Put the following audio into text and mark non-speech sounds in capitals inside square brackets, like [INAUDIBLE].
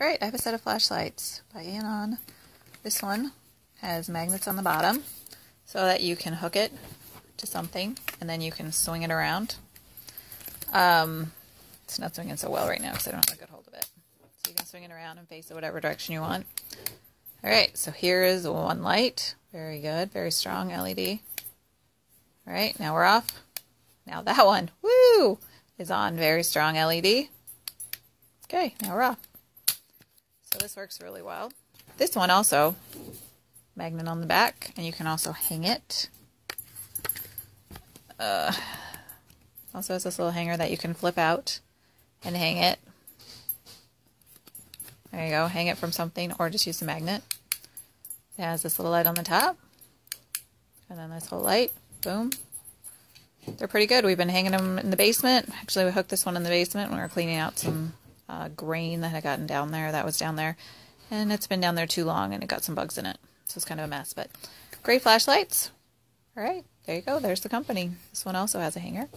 Alright, I have a set of flashlights by Aennon. This one has magnets on the bottom so that you can hook it to something and then you can swing it around. Um, it's not swinging so well right now because I don't have a good hold of it. So you can swing it around and face it whatever direction you want. Alright, so here is one light. Very good, very strong LED. Alright, now we're off. Now that [LAUGHS] one, woo, is on. Very strong LED. Okay, now we're off. So this works really well. This one also, magnet on the back, and you can also hang it. Uh, also has this little hanger that you can flip out and hang it. There you go, hang it from something or just use a magnet. It has this little light on the top. And then this whole light, boom. They're pretty good. We've been hanging them in the basement. Actually, we hooked this one in the basement when we were cleaning out some uh, grain that had gotten down there. That was down there. And it's been down there too long and it got some bugs in it. So it's kind of a mess. But great flashlights. All right, there you go. There's the company. This one also has a hanger.